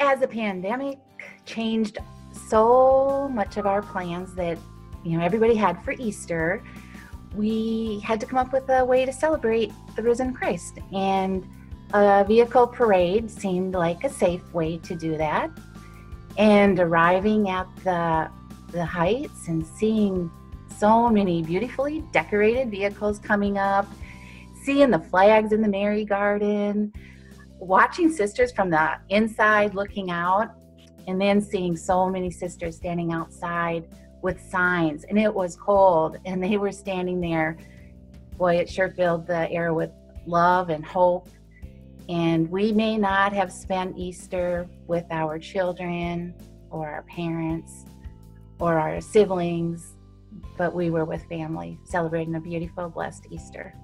as the pandemic changed so much of our plans that you know everybody had for Easter, we had to come up with a way to celebrate the risen Christ. And a vehicle parade seemed like a safe way to do that. And arriving at the the heights and seeing so many beautifully decorated vehicles coming up, seeing the flags in the Mary Garden, watching sisters from the inside looking out, and then seeing so many sisters standing outside with signs. And it was cold, and they were standing there. Boy, it sure filled the air with love and hope. And we may not have spent Easter with our children or our parents or our siblings, but we were with family celebrating a beautiful, blessed Easter.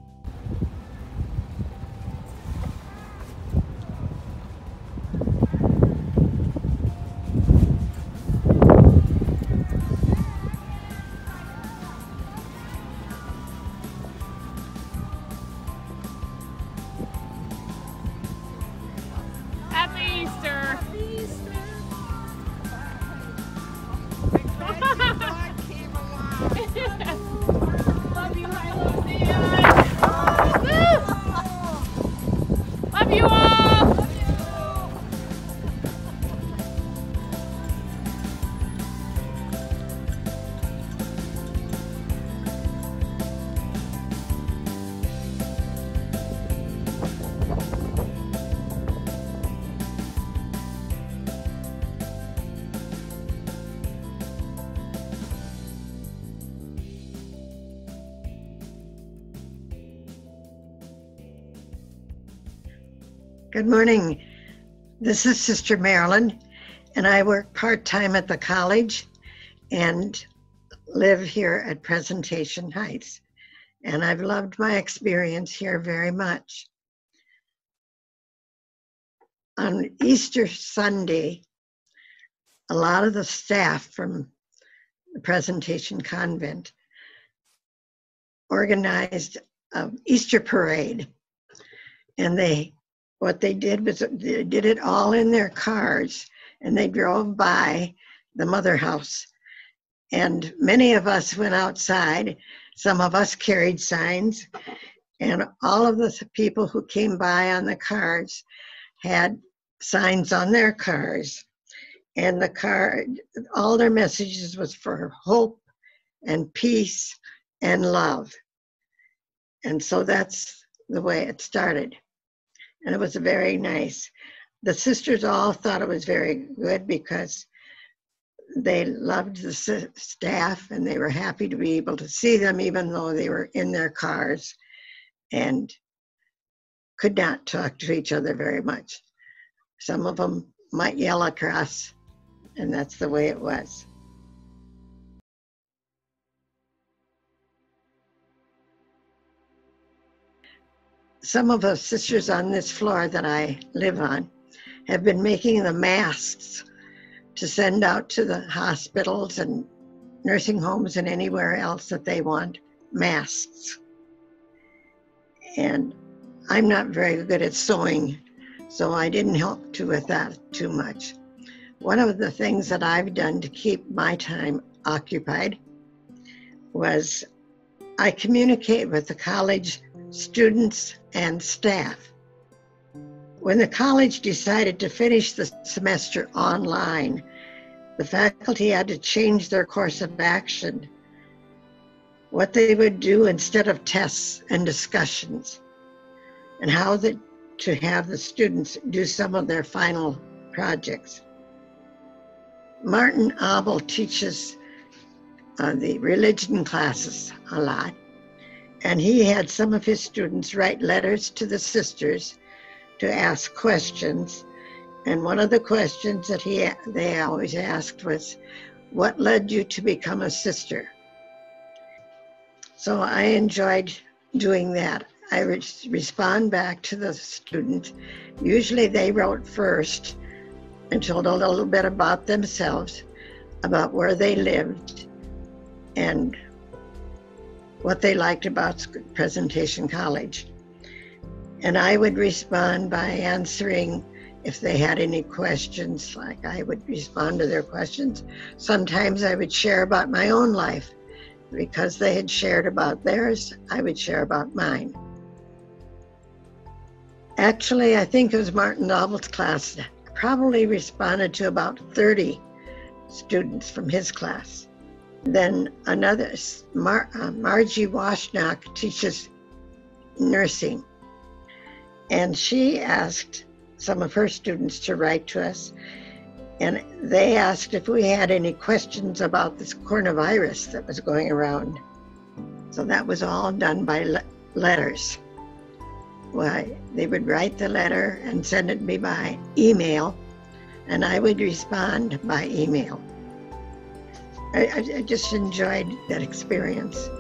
Good morning. This is Sister Marilyn, and I work part time at the college and live here at Presentation Heights. And I've loved my experience here very much. On Easter Sunday, a lot of the staff from the Presentation Convent organized an Easter parade. And they what they did was they did it all in their cars and they drove by the mother house. And many of us went outside. Some of us carried signs, and all of the people who came by on the cars had signs on their cars. And the car, all their messages was for hope and peace and love. And so that's the way it started and it was very nice. The sisters all thought it was very good because they loved the staff and they were happy to be able to see them even though they were in their cars and could not talk to each other very much. Some of them might yell across, and that's the way it was. Some of the sisters on this floor that I live on have been making the masks to send out to the hospitals and nursing homes and anywhere else that they want masks. And I'm not very good at sewing, so I didn't help to with that too much. One of the things that I've done to keep my time occupied was I communicate with the college students, and staff. When the college decided to finish the semester online, the faculty had to change their course of action, what they would do instead of tests and discussions, and how the, to have the students do some of their final projects. Martin Abel teaches uh, the religion classes a lot, and he had some of his students write letters to the sisters to ask questions. And one of the questions that he they always asked was, "What led you to become a sister?" So I enjoyed doing that. I re- respond back to the student. Usually they wrote first and told a little bit about themselves, about where they lived, and what they liked about Presentation College. And I would respond by answering if they had any questions, like I would respond to their questions. Sometimes I would share about my own life. Because they had shared about theirs, I would share about mine. Actually, I think it was Martin Dovel's class probably responded to about 30 students from his class. Then another, Mar, uh, Margie Washnock teaches nursing. And she asked some of her students to write to us. And they asked if we had any questions about this coronavirus that was going around. So that was all done by le- letters. Why, they would write the letter and send it to me by email, and I would respond by email. I, I just enjoyed that experience.